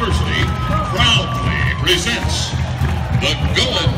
Proudly presents the Goon.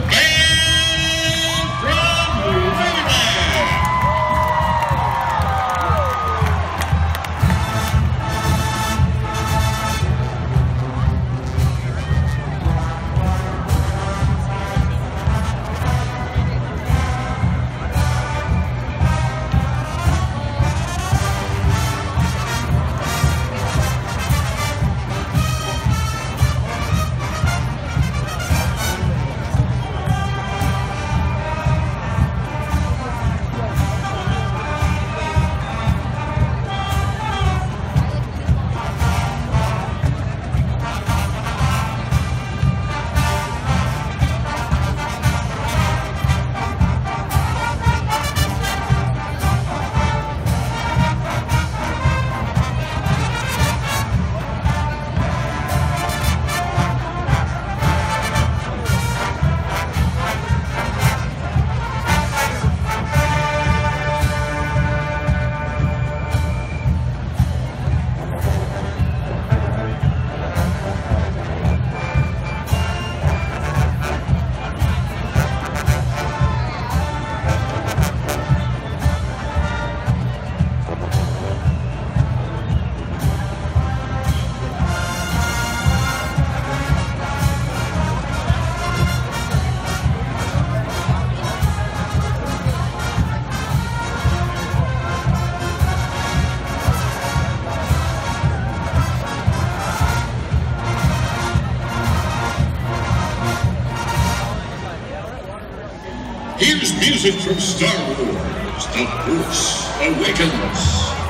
Here's music from Star Wars The Force Awakens.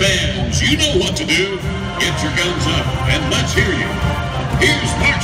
Fans, you know what to do. Get your guns up and let's hear you. Here's March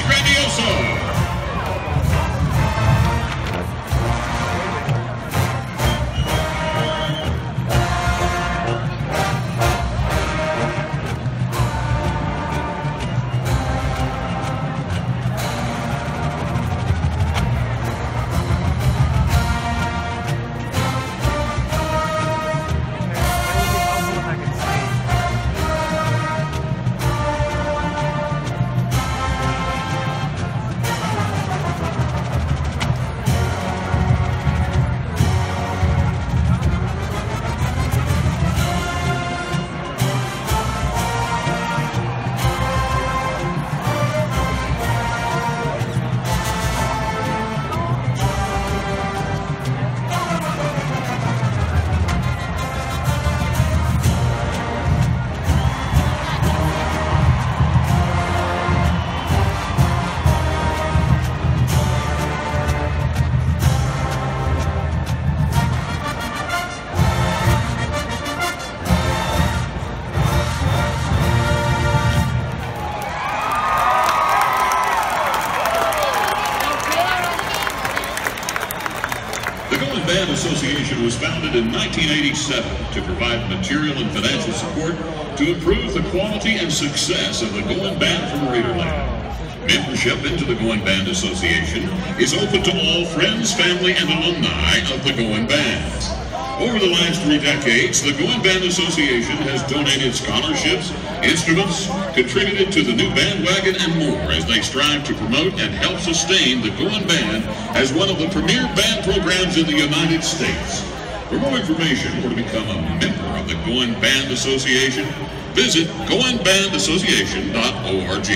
Grandioso. Association was founded in 1987 to provide material and financial support to improve the quality and success of the Goin' Band from Raiderland. Membership into the Goin' Band Association is open to all friends, family, and alumni of the Goin' Band. Over the last three decades, the Goin' Band Association has donated scholarships, instruments, contributed to the new bandwagon, and more as they strive to promote and help sustain the Goin' Band as one of the premier band programs in the United States. For more information or to become a member of the Goin' Band Association, visit goinbandassociation.org.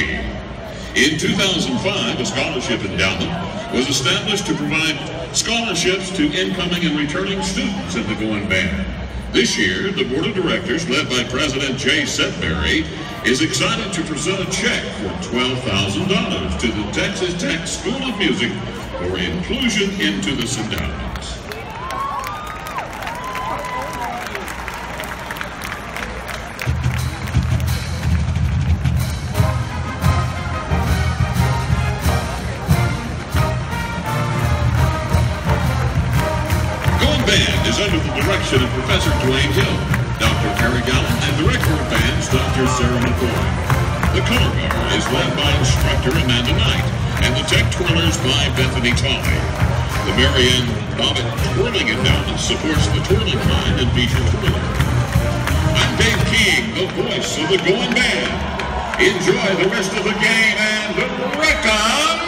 In 2005, a scholarship endowment was established to provide scholarships to incoming and returning students in the Goin' Band. This year, the Board of Directors, led by President Jay Setberry, is excited to present a check for $12,000 to the Texas Tech School of Music for inclusion into this endowment. Band is under the direction of Professor Duane Hill, Dr. Harry Gallen, and Director of Bands, Dr. Sarah McKoin. The Color Guard is led by Instructor Amanda Knight, and the Tech Twirlers by Bethany Tolley. The Marianne Bobbitt Twirling Endowment supports the twirling kind and features twirling. I'm Dave King, the voice of the Goin' Band. Enjoy the rest of the game and reckon